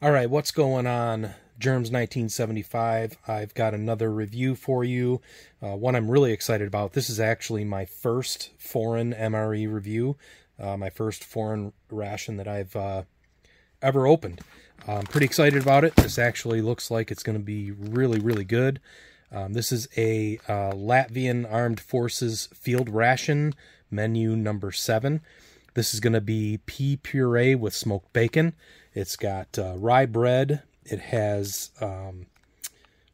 All right, what's going on? Jerms 1975. I've got another review for you. Uh, one I'm really excited about. This is actually my first foreign MRE review, uh, my first foreign ration that I've uh, ever opened. I'm pretty excited about it. This actually looks like it's going to be really, really good. Um, this is a uh, Latvian Armed Forces field ration menu number seven. This is going to be pea puree with smoked bacon. It's got uh, rye bread. It has um,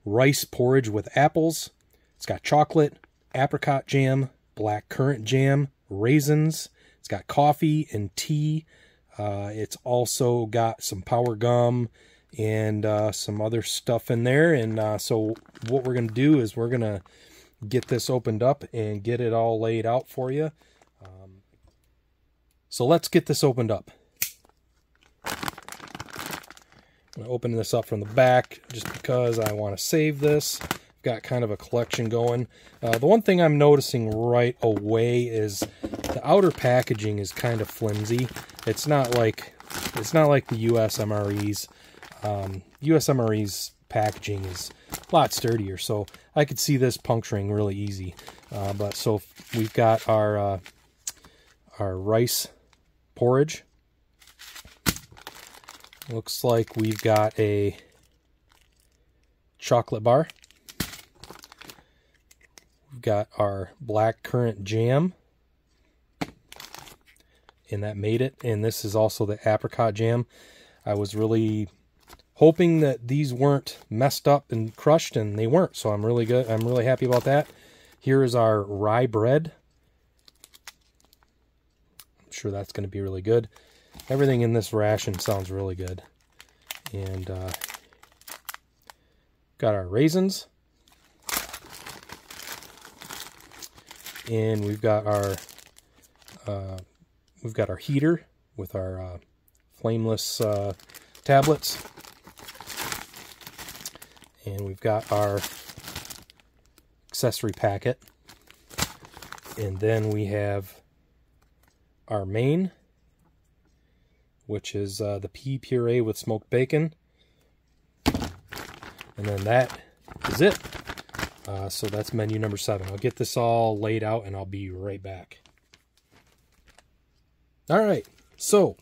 rice porridge with apples. It's got chocolate, apricot jam, black currant jam, raisins. It's got coffee and tea. Uh, it's also got some power gum and uh, some other stuff in there. And uh, so what we're going to do is we're going to get this opened up and get it all laid out for you. So let's get this opened up. I'm going to open this up from the back just because I want to save this. I've got kind of a collection going. Uh, the one thing I'm noticing right away is the outer packaging is kind of flimsy. It's not like it's not like the US MREs. Um, MREs packaging is a lot sturdier, so I could see this puncturing really easy. Uh, but so we've got our uh, our rice porridge Looks like we've got a chocolate bar. We've got our black currant jam. And that made it. And this is also the apricot jam. I was really hoping that these weren't messed up and crushed and they weren't. So I'm really good. I'm really happy about that. Here is our rye bread. Sure that's going to be really good everything in this ration sounds really good. And uh, got our raisins. And we've got our uh, we've got our heater with our uh, flameless uh, tablets. And we've got our accessory packet. And then we have our main which is uh, the pea puree with smoked bacon. And then that is it. Uh, so that's menu number seven. I'll get this all laid out and I'll be right back. All right, so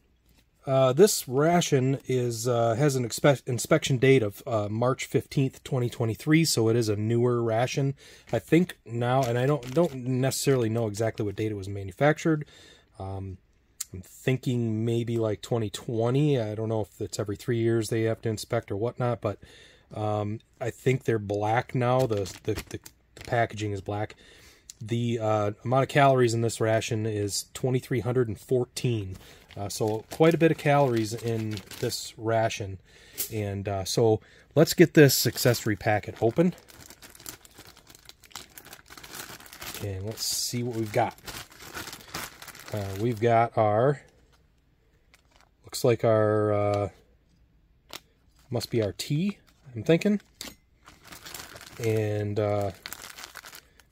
uh, this ration is uh, has an inspection date of uh, March fifteenth, twenty twenty three. So it is a newer ration. I think now, and I don't don't necessarily know exactly what date it was manufactured. Um, I'm thinking maybe like 2020. I don't know if it's every three years they have to inspect or whatnot, but um, I think they're black now. The, the, the, the packaging is black. The uh, amount of calories in this ration is 2,314. Uh, so quite a bit of calories in this ration. And uh, so let's get this accessory packet open. And let's see what we've got. Uh, we've got our, looks like our, uh, must be our tea, I'm thinking. And uh,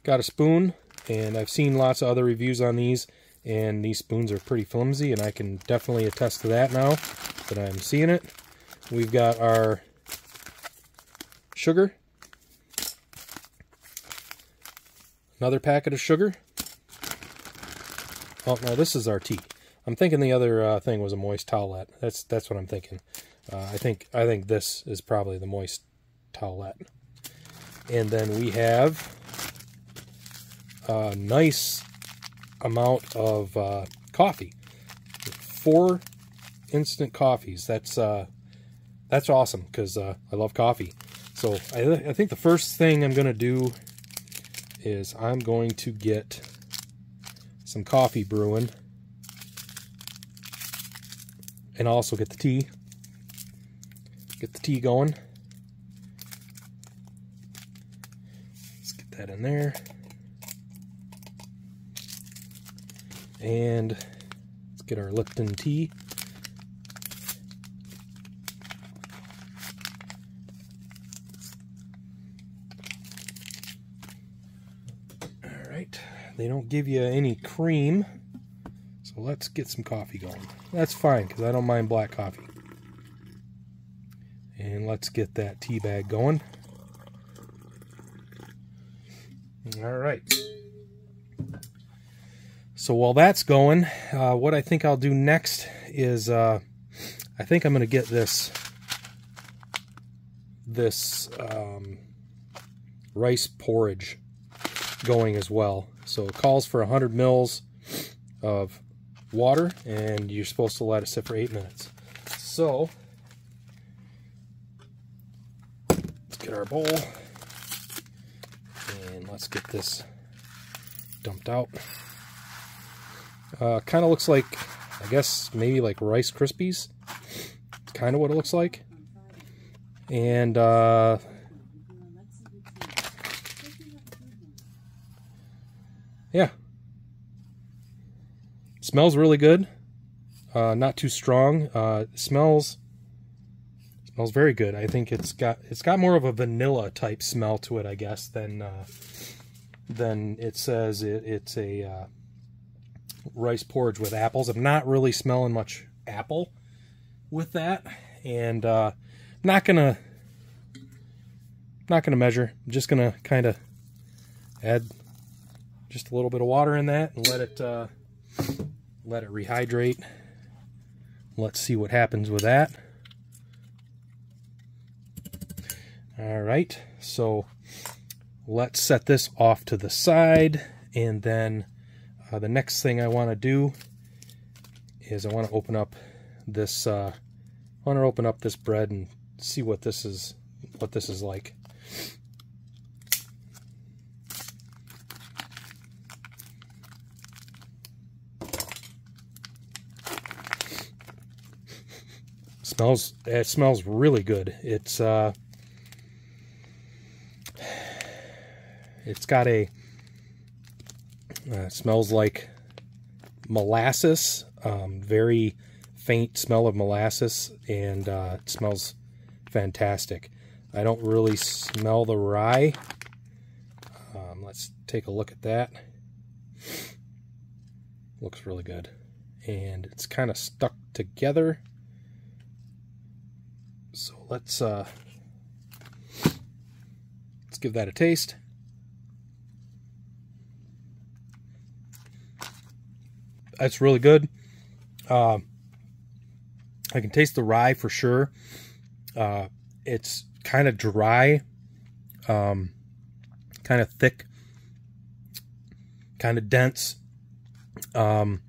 got a spoon, and I've seen lots of other reviews on these, and these spoons are pretty flimsy, and I can definitely attest to that now that I'm seeing it. We've got our sugar, another packet of sugar, Oh, no, this is our tea. I'm thinking the other uh, thing was a moist towelette. That's that's what I'm thinking. Uh, I think I think this is probably the moist towelette. And then we have a nice amount of uh, coffee. Four instant coffees. That's uh, that's awesome because uh, I love coffee. So I, I think the first thing I'm going to do is I'm going to get some coffee brewing. And also get the tea. Get the tea going. Let's get that in there. And let's get our Lipton tea. All right. They don't give you any cream. So let's get some coffee going. That's fine, because I don't mind black coffee. And let's get that tea bag going. All right. So while that's going, uh, what I think I'll do next is uh, I think I'm going to get this this um, rice porridge going as well. So it calls for 100 mils of water and you're supposed to let it sit for 8 minutes. So let's get our bowl and let's get this dumped out. Uh, kind of looks like, I guess, maybe like Rice Krispies. It's kind of what it looks like. And uh, yeah, smells really good. Uh, not too strong. Uh, smells smells very good. I think it's got it's got more of a vanilla type smell to it, I guess, than uh, than it says it, it's a uh, rice porridge with apples. I'm not really smelling much apple with that, and uh, not gonna not gonna measure. I'm just gonna kind of add just a little bit of water in that and let it uh, let it rehydrate. Let's see what happens with that. All right, so let's set this off to the side and then uh, the next thing I want to do is I want to open up this uh, I want to open up this bread and see what this is what this is like. Smells it smells really good. It's uh it's got a uh, smells like molasses, um, very faint smell of molasses, and uh, it smells fantastic. I don't really smell the rye. Um, let's take a look at that. Looks really good. And it's kind of stuck together. So let's uh, let's give that a taste. That's really good. Uh, I can taste the rye for sure. Uh, it's kind of dry, um, kind of thick, kind of dense. Um,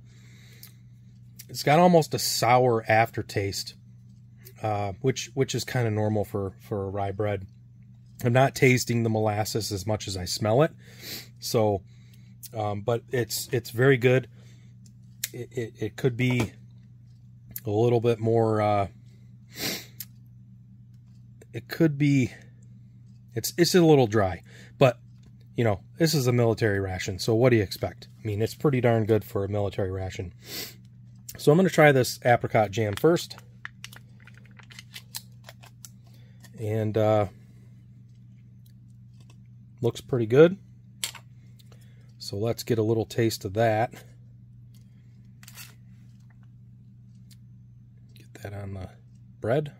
it's got almost a sour aftertaste, uh, which which is kind of normal for for a rye bread. I'm not tasting the molasses as much as I smell it, so um, but it's it's very good. It, it, it could be a little bit more uh, it could be it's it's a little dry but you know this is a military ration so what do you expect? I mean it's pretty darn good for a military ration. So i'm going to try this apricot jam first and uh, looks pretty good so let's get a little taste of that Get that on the bread.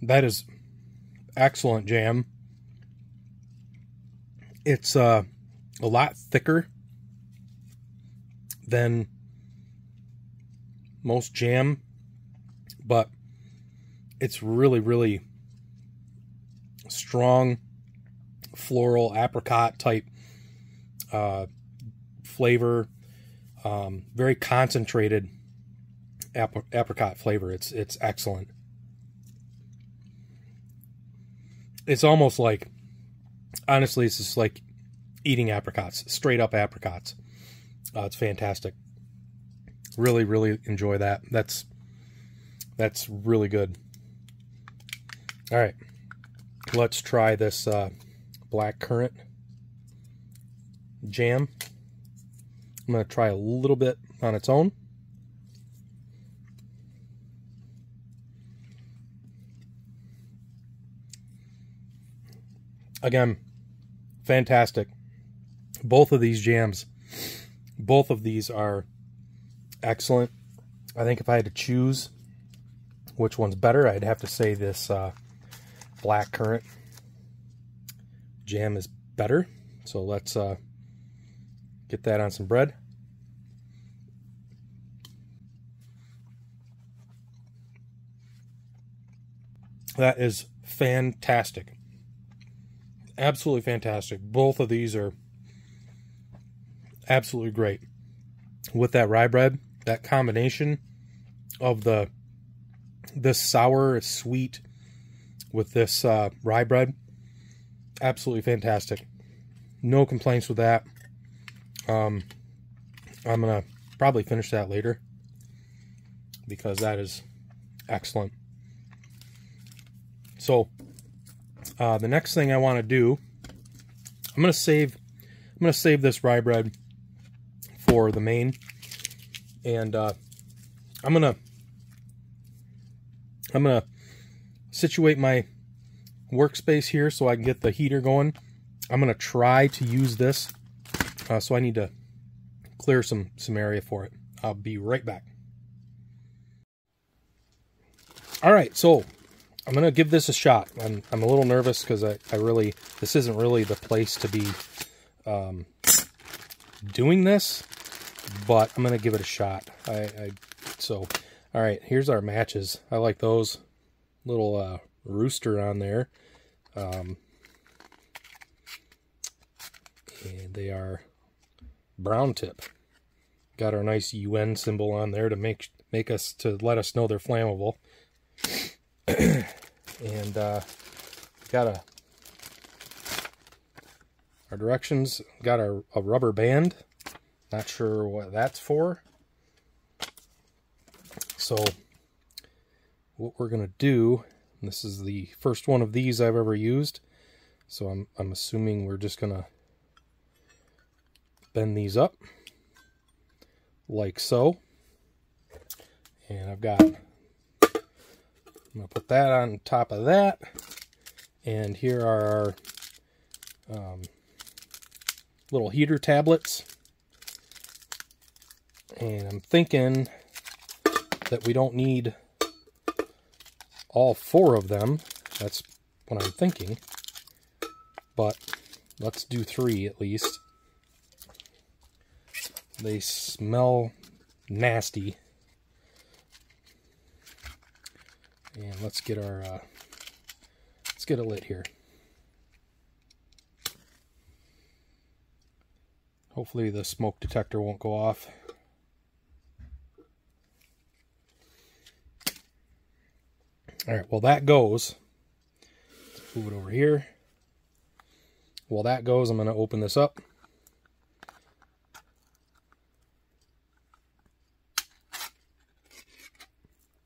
That is excellent jam. It's uh, a lot thicker than most jam, but it's really, really strong floral apricot type uh, flavor, um, very concentrated ap apricot flavor. It's it's excellent. It's almost like, honestly, it's just like eating apricots, straight up apricots. Uh, it's fantastic. Really, really enjoy that. That's that's really good. All right let's try this uh, black currant jam. I'm going to try a little bit on its own. Again, fantastic. Both of these jams, both of these are excellent. I think if I had to choose which one's better, I'd have to say this uh, black currant jam is better. So let's uh, get that on some bread. That is fantastic. Absolutely fantastic. Both of these are absolutely great. With that rye bread, that combination of the this sour sweet with this uh, rye bread, absolutely fantastic. No complaints with that. Um, I'm gonna probably finish that later because that is excellent. So uh, the next thing I want to do, I'm gonna save. I'm gonna save this rye bread for the main, and uh, I'm gonna I'm gonna situate my workspace here so I can get the heater going. I'm gonna try to use this, uh, so I need to clear some some area for it. I'll be right back. All right, so I'm gonna give this a shot. I'm I'm a little nervous because I, I really this isn't really the place to be um, doing this, but I'm gonna give it a shot. I, I so all right. Here's our matches. I like those little uh, rooster on there, um, and they are brown tip. Got our nice UN symbol on there to make make us to let us know they're flammable. and uh, got a our directions got a, a rubber band. Not sure what that's for. So what we're gonna do this is the first one of these I've ever used. So I'm, I'm assuming we're just gonna bend these up like so. And I've got I'm going to put that on top of that. And here are our um, little heater tablets. And I'm thinking that we don't need all four of them. That's what I'm thinking. But let's do three at least. They smell nasty. And let's get our, uh, let's get a lit here. Hopefully the smoke detector won't go off. All right, well that goes. Let's move it over here. While that goes, I'm going to open this up.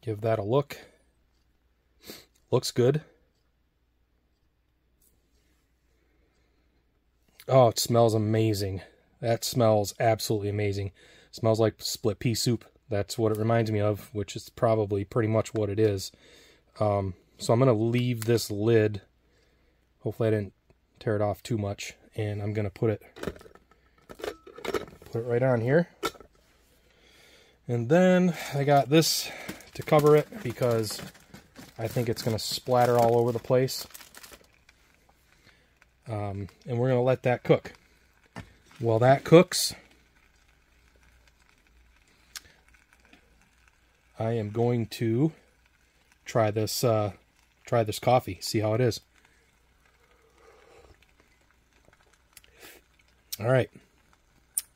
Give that a look. Looks good. Oh, it smells amazing. That smells absolutely amazing. It smells like split pea soup. That's what it reminds me of, which is probably pretty much what it is. Um, so I'm going to leave this lid. Hopefully I didn't tear it off too much. And I'm going to put it put it right on here. And then I got this to cover it because I think it's going to splatter all over the place. Um, and we're going to let that cook. While that cooks, I am going to try this uh, try this coffee, see how it is. All right.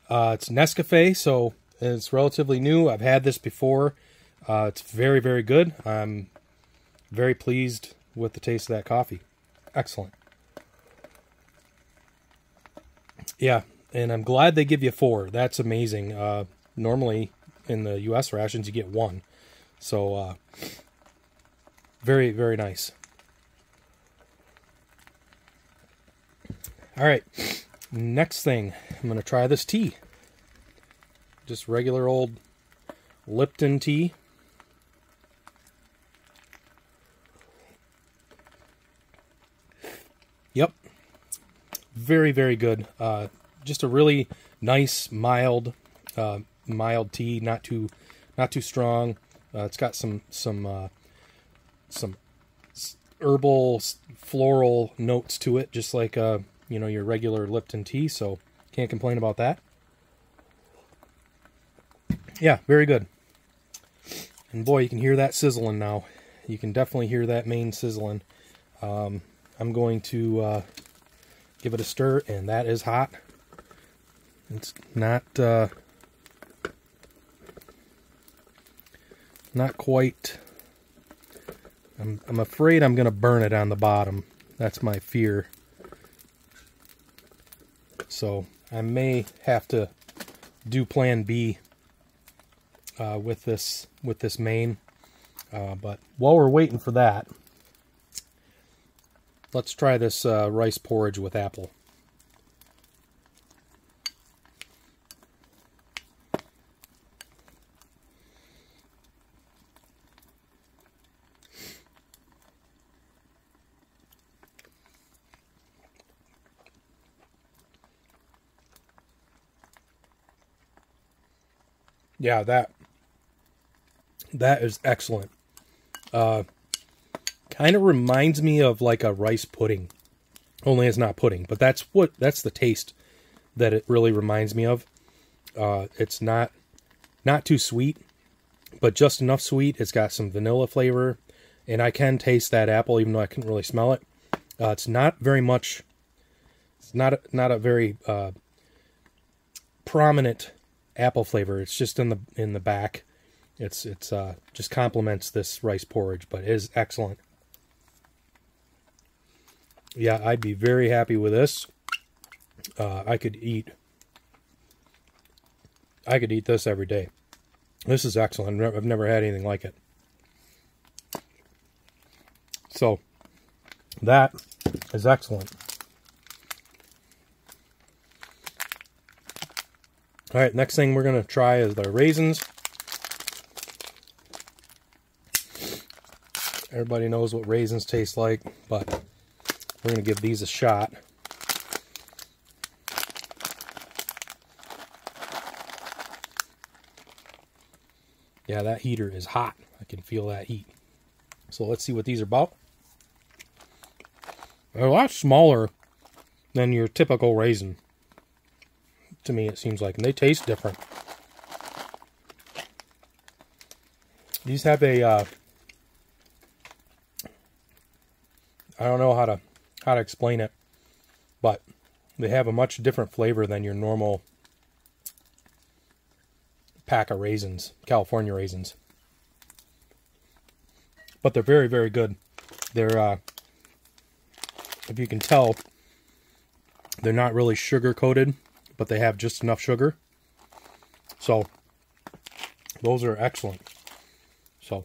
Uh, it's Nescafe, so it's relatively new. I've had this before. Uh, it's very, very good. I'm very pleased with the taste of that coffee. Excellent. Yeah, and I'm glad they give you four. That's amazing. Uh, normally in the U.S. rations you get one, so uh, very very nice. All right, next thing I'm gonna try this tea. Just regular old Lipton tea. Very very good. Uh, just a really nice mild uh, mild tea, not too not too strong. Uh, it's got some some uh, some herbal floral notes to it, just like uh, you know your regular Lipton tea. So can't complain about that. Yeah, very good. And boy, you can hear that sizzling now. You can definitely hear that main sizzling. Um, I'm going to uh, give it a stir, and that is hot. It's not uh, not quite. I'm I'm afraid I'm gonna burn it on the bottom. That's my fear. So I may have to do Plan B uh, with this with this main. Uh, but while we're waiting for that, let's try this uh, rice porridge with apple. Yeah, that that is excellent. Uh, kind of reminds me of like a rice pudding, only it's not pudding. But that's what that's the taste that it really reminds me of. Uh, it's not not too sweet, but just enough sweet. It's got some vanilla flavor, and I can taste that apple even though I couldn't really smell it. Uh, it's not very much. It's not a, not a very uh, prominent apple flavor. It's just in the in the back. It's it's uh, just complements this rice porridge, but is excellent. Yeah, I'd be very happy with this. Uh, I could eat. I could eat this every day. This is excellent. I've never had anything like it. So, that is excellent. All right, next thing we're going to try is the raisins. Everybody knows what raisins taste like, but we're going to give these a shot. Yeah, that heater is hot. I can feel that heat. So let's see what these are about. They're a lot smaller than your typical raisin to me, it seems like. And they taste different. These have a, uh, I don't know how to, how to explain it, but they have a much different flavor than your normal pack of raisins, California raisins. But they're very, very good. They're, uh, if you can tell, they're not really sugar coated but they have just enough sugar. So those are excellent. So,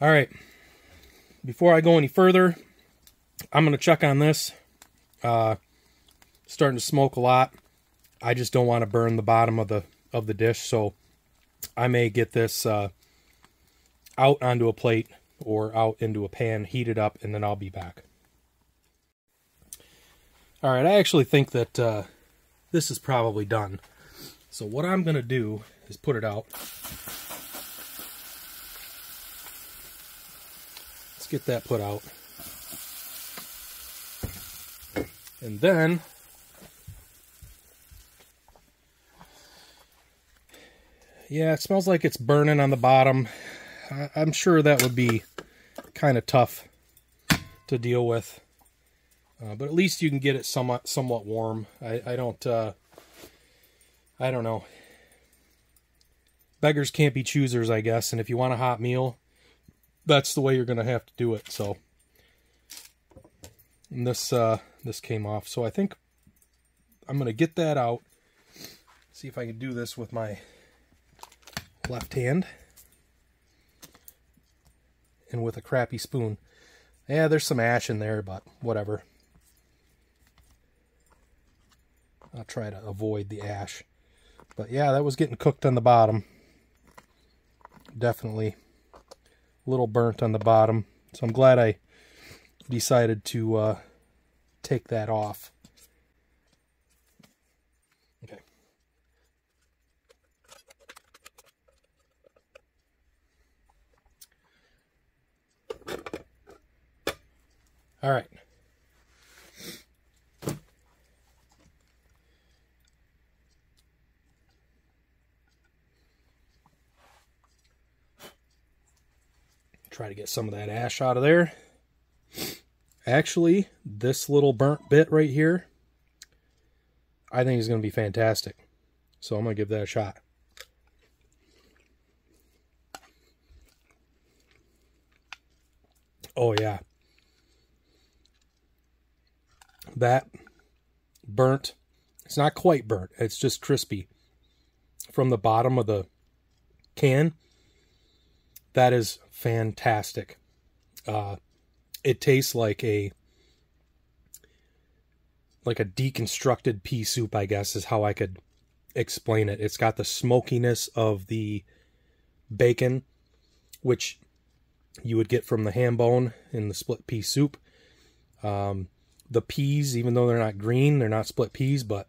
all right. Before I go any further, I'm going to check on this. Uh, starting to smoke a lot. I just don't want to burn the bottom of the of the dish, so I may get this uh, out onto a plate or out into a pan, heat it up, and then I'll be back. All right, I actually think that uh, this is probably done. So what I'm going to do is put it out. Let's get that put out. And then Yeah, it smells like it's burning on the bottom. I'm sure that would be kind of tough to deal with. Uh, but at least you can get it somewhat somewhat warm. I, I don't uh, I don't know. Beggars can't be choosers, I guess. And if you want a hot meal, that's the way you're gonna have to do it. So and this uh, this came off. So I think I'm gonna get that out. See if I can do this with my left hand and with a crappy spoon. Yeah, there's some ash in there, but whatever. I'll try to avoid the ash. But yeah, that was getting cooked on the bottom. Definitely a little burnt on the bottom. So I'm glad I decided to uh, take that off. Okay. All right. Try to get some of that ash out of there. Actually, this little burnt bit right here, I think is going to be fantastic. So I'm going to give that a shot. Oh, yeah. That burnt. It's not quite burnt. It's just crispy. From the bottom of the can, that is fantastic. Uh, it tastes like a like a deconstructed pea soup, I guess, is how I could explain it. It's got the smokiness of the bacon, which you would get from the ham bone in the split pea soup. Um, the peas, even though they're not green, they're not split peas, but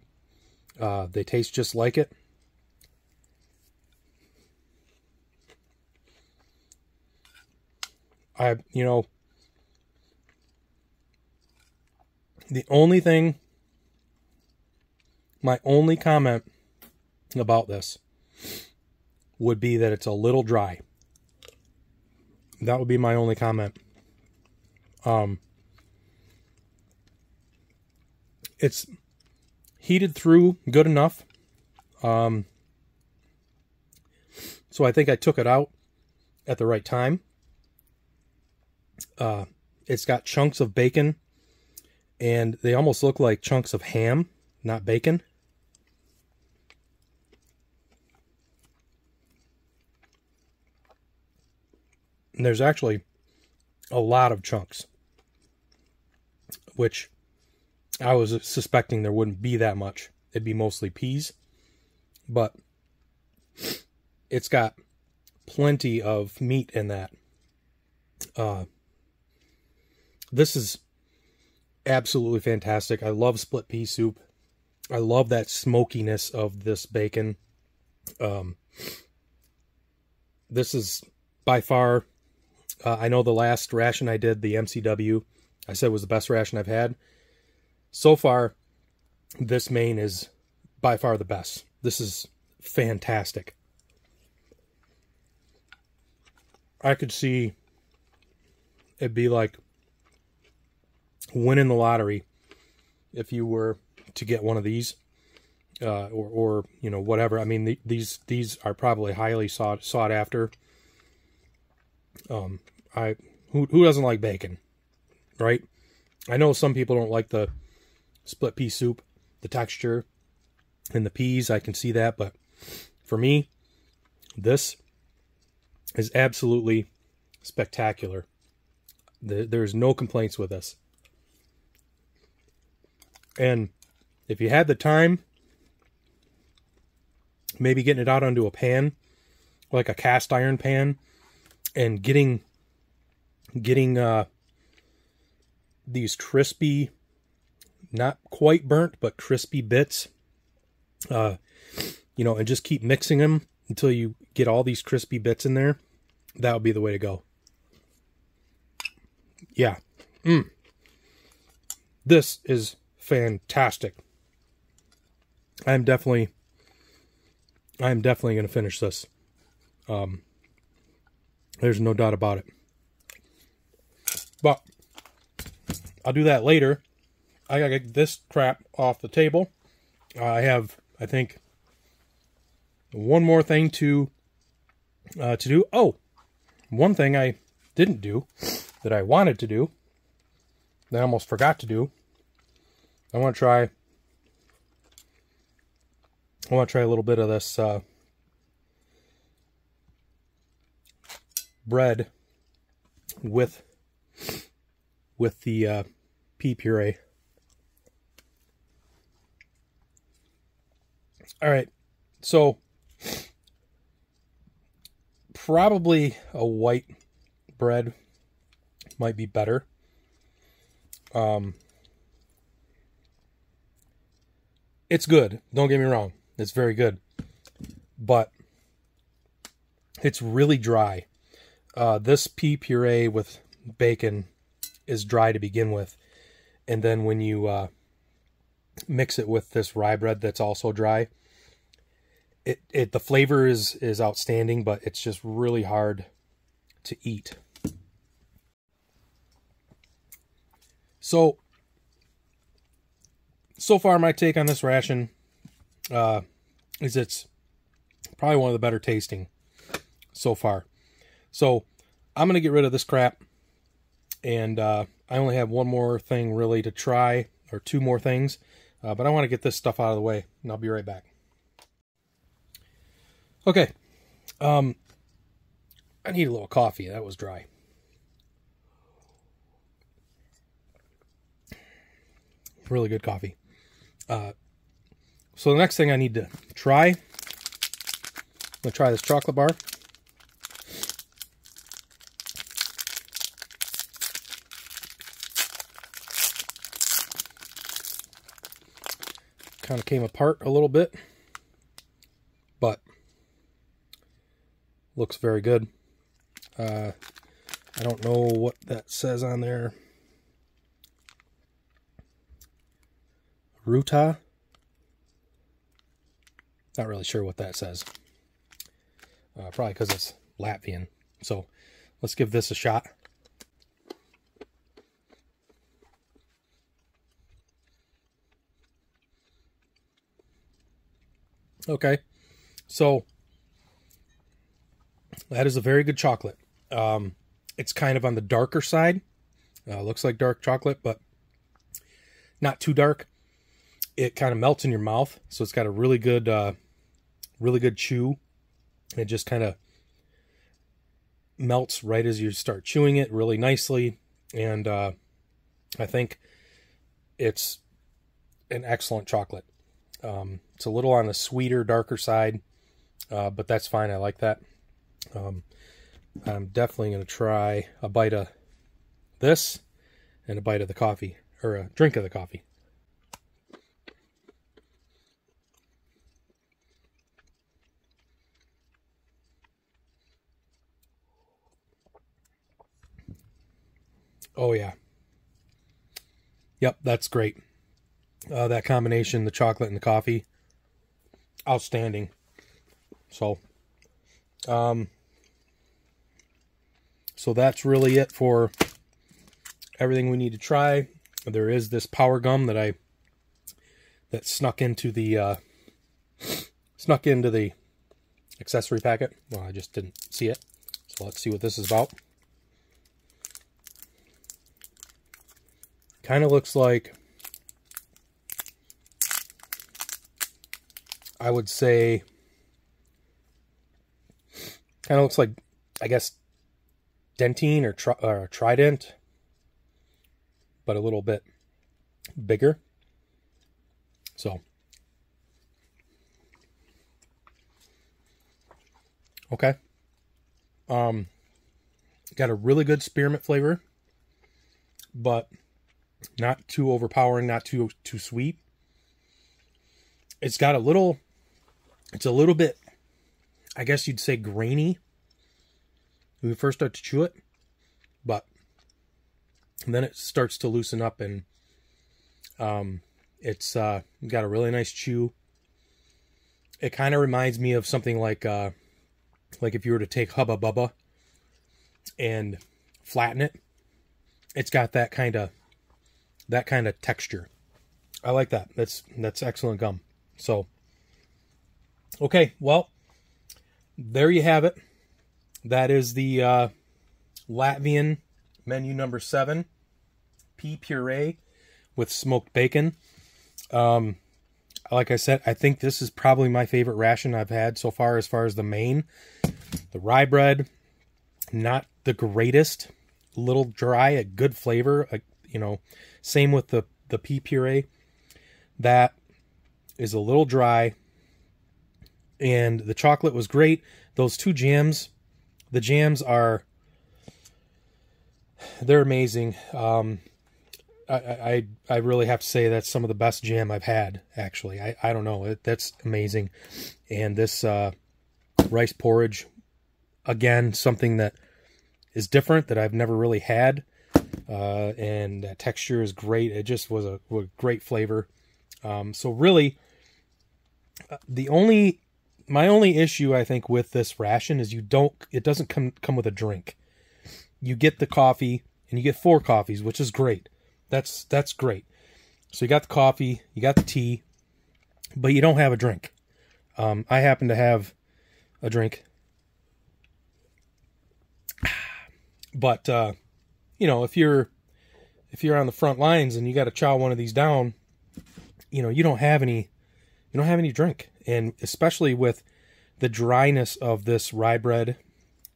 uh, they taste just like it. I, you know, the only thing, my only comment about this would be that it's a little dry. That would be my only comment. Um, it's heated through good enough. Um, so I think I took it out at the right time. Uh, it's got chunks of bacon, and they almost look like chunks of ham, not bacon. And there's actually a lot of chunks, which I was suspecting there wouldn't be that much. It'd be mostly peas, but it's got plenty of meat in that. Uh, this is absolutely fantastic. I love split pea soup. I love that smokiness of this bacon. Um, this is by far, uh, I know the last ration I did, the MCW, I said was the best ration I've had. So far, this main is by far the best. This is fantastic. I could see it be like winning the lottery if you were to get one of these uh, or, or you know whatever. I mean the, these these are probably highly sought sought after. Um, I who who doesn't like bacon, right? I know some people don't like the split pea soup, the texture, and the peas. I can see that, but for me, this is absolutely spectacular. There's no complaints with this. And if you had the time, maybe getting it out onto a pan, like a cast iron pan, and getting getting uh, these crispy, not quite burnt, but crispy bits. Uh, you know, and just keep mixing them until you get all these crispy bits in there. That would be the way to go. Yeah. Mm. This is fantastic. I'm definitely I'm definitely going to finish this. Um there's no doubt about it. But I'll do that later. I got to get this crap off the table. I have I think one more thing to uh, to do. Oh, one thing I didn't do that I wanted to do that I almost forgot to do I want to try I want to try a little bit of this uh, bread with with the uh, pea puree. All right, so probably a white bread might be better. Um, it's good. Don't get me wrong. It's very good. But it's really dry. Uh, this pea puree with bacon is dry to begin with. And then when you uh, mix it with this rye bread that's also dry, it, it the flavor is, is outstanding, but it's just really hard to eat. So, so far my take on this ration uh, is it's probably one of the better tasting so far. So I'm going to get rid of this crap. And uh, I only have one more thing really to try, or two more things. Uh, but I want to get this stuff out of the way, and I'll be right back. Okay. Um, I need a little coffee. That was dry. Really good coffee. Uh, so the next thing I need to try, I'm going to try this chocolate bar. kind of came apart a little bit, but looks very good. Uh, I don't know what that says on there. Ruta. Not really sure what that says. Uh, probably because it's Latvian. So let's give this a shot. Okay, so that is a very good chocolate. Um, it's kind of on the darker side. Uh, looks like dark chocolate, but not too dark. It kind of melts in your mouth, so it's got a really good, uh, really good chew. It just kind of melts right as you start chewing it really nicely, and uh, I think it's an excellent chocolate. Um, it's a little on the sweeter, darker side, uh, but that's fine. I like that. Um, I'm definitely going to try a bite of this and a bite of the coffee, or a drink of the coffee. Oh, yeah. Yep, that's great. Uh, that combination, the chocolate and the coffee, outstanding. So, um, so that's really it for everything we need to try. There is this power gum that I that snuck into the uh, snuck into the accessory packet. Well, I just didn't see it. So let's see what this is about. Kind of looks like I would say kind of looks like I guess Dentyne or, tri or Trident, but a little bit bigger. So, okay. Um, got a really good spearmint flavor, but not too overpowering, not too too sweet. It's got a little it's a little bit, I guess you'd say grainy when you first start to chew it, but then it starts to loosen up and um, it's uh, got a really nice chew. It kind of reminds me of something like uh, like if you were to take Hubba Bubba and flatten it, it's got that kind of that kind of texture. I like that. That's that's excellent gum. So Okay, well, there you have it. That is the uh, Latvian menu number seven, pea puree with smoked bacon. Um, like I said, I think this is probably my favorite ration I've had so far as far as the main. The rye bread, not the greatest, little dry, a good flavor. A, you know, same with the, the pea puree. That is a little dry, and the chocolate was great. Those two jams, the jams are they're amazing. Um, I, I I really have to say that's some of the best jam I've had. Actually, I I don't know. It, that's amazing. And this uh, rice porridge, again, something that is different that I've never really had. Uh, and that texture is great. It just was a, a great flavor. Um, so really, uh, the only my only issue I think with this ration is you don't it doesn't come come with a drink. You get the coffee and you get four coffees, which is great. That's that's great. So you got the coffee, you got the tea, but you don't have a drink. Um, I happen to have a drink, but uh, you know if you're if you're on the front lines and you got to chow one of these down, you know you don't have any you don't have any drink, and especially with the dryness of this rye bread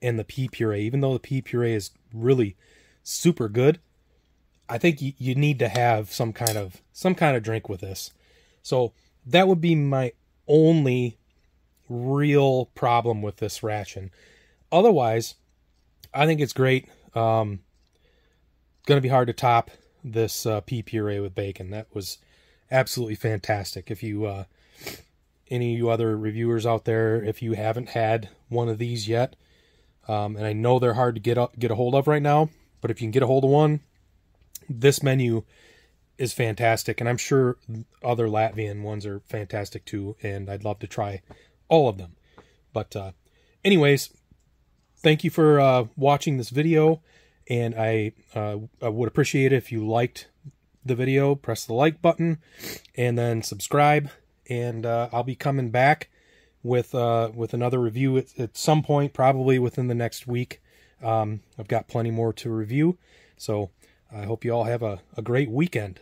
and the pea puree, even though the pea puree is really super good, I think you, you need to have some kind of some kind of drink with this. So that would be my only real problem with this ration. Otherwise, I think it's great. Um, going to be hard to top this uh, pea puree with bacon. That was absolutely fantastic. If you uh, any you other reviewers out there, if you haven't had one of these yet, um, and I know they're hard to get up, get a hold of right now, but if you can get a hold of one, this menu is fantastic, and I'm sure other Latvian ones are fantastic too, and I'd love to try all of them. But uh, anyways, thank you for uh, watching this video, and I, uh, I would appreciate it if you liked the video, press the like button, and then subscribe, and uh, I'll be coming back with uh, with another review at, at, some point, probably within the next week. Um, I've got plenty more to review, so I hope you all have a, a great weekend.